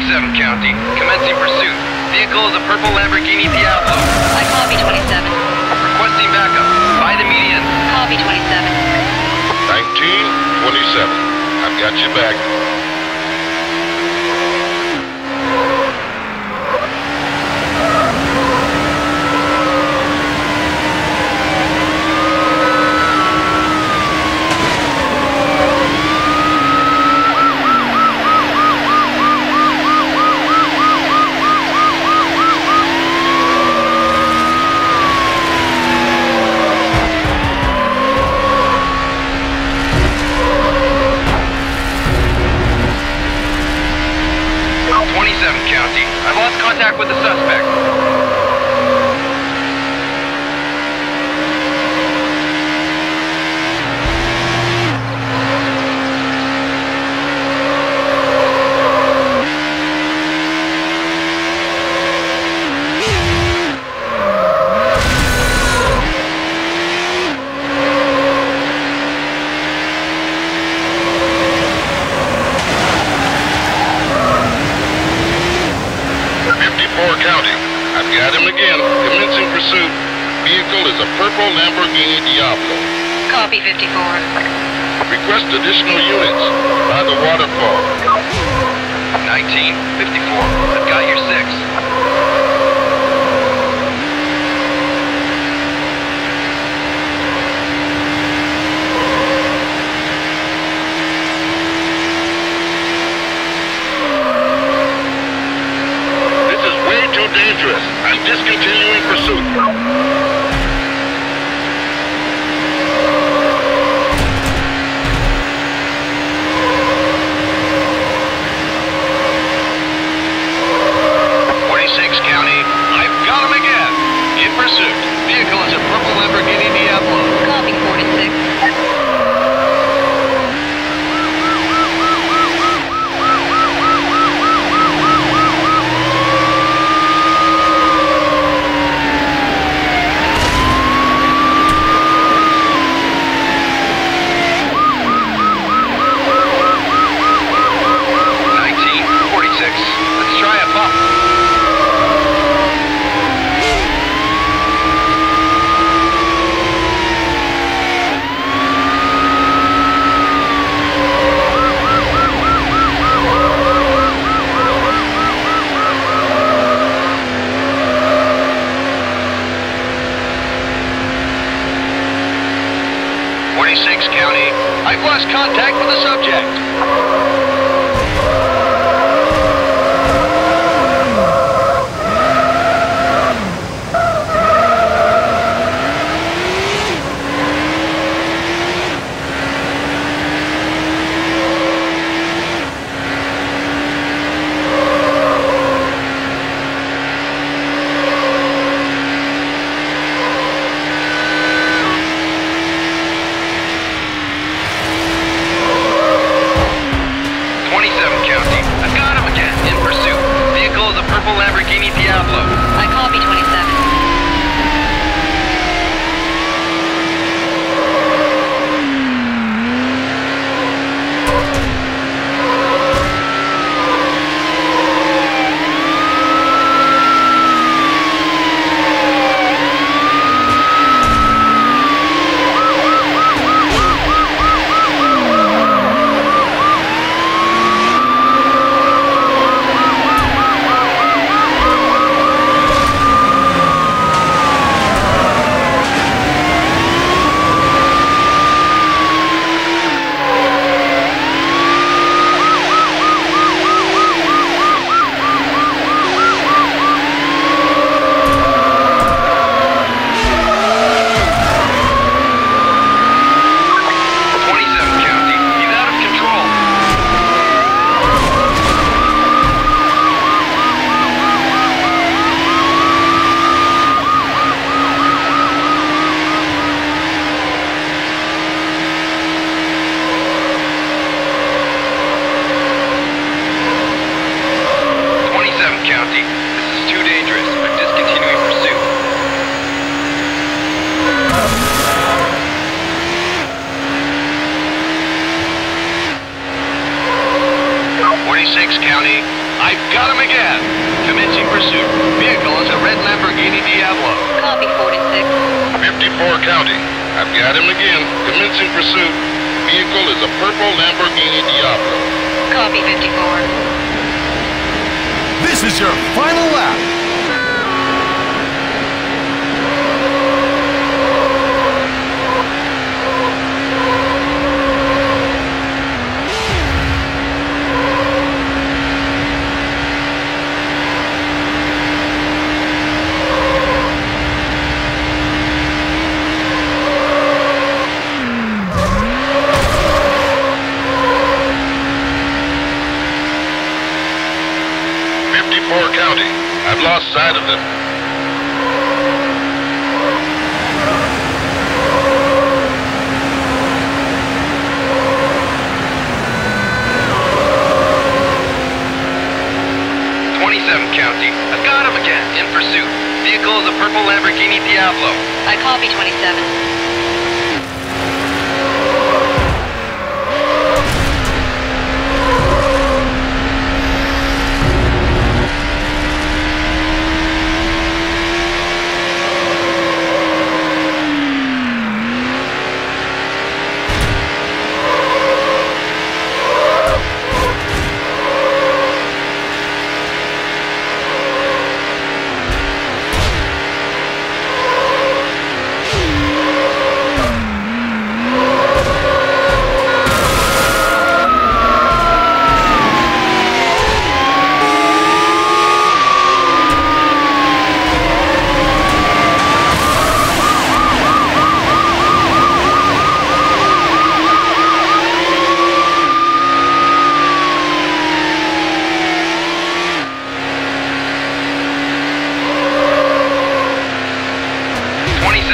27 County, commencing pursuit. Vehicle is a purple Lamborghini Diablo. I copy 27. Requesting backup. By the median. Copy 27. 1927. I've got you back. Twenty-seven County. I've lost contact with the suspect. Fifty-four County. I've got him again. Commencing pursuit. Vehicle is a purple Lamborghini Diablo. Copy 54. Request additional units by the waterfall. 1954. I've got your six. 36 County. I've lost contact with the subject. Lamborghini Diablo. I copy 27. Twenty-seven County. He's out of control. Twenty-seven County. This is too dangerous. I'm discontinuing pursuit. Forty-six County. I've got him again. Commencing pursuit. Vehicle is a red Lamborghini Diablo. Copy 46. 54 County. I've got him again. Commencing pursuit. Vehicle is a purple Lamborghini Diablo. Copy 54. This is your final lap. Fifty-four County. I've lost sight of. Twenty-seven County. I've got him again. In pursuit. Vehicle is a purple Lamborghini Diablo. I copy 27.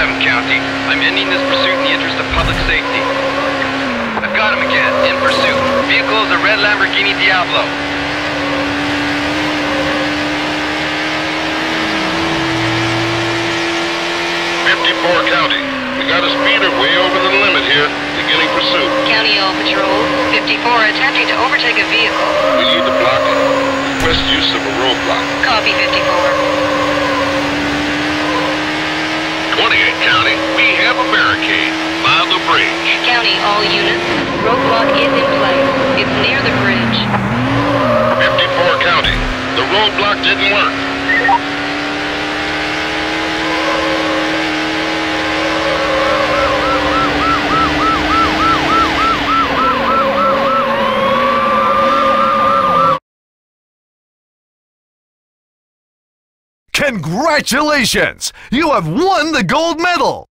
Twenty-seven County. I'm ending this pursuit in the interest of public safety. I've got him again. In pursuit. Vehicle is a red Lamborghini Diablo. Fifty-four County. We got a speeder way over the limit here. Beginning pursuit. County All Patrol. 54 attempting to overtake a vehicle. We need to block it. Request use of a roadblock. Copy 54. County. We have a barricade. Mile the bridge. County All units. Roadblock is in place. It's near the bridge. 54 County. The roadblock didn't work. Congratulations! You have won the gold medal!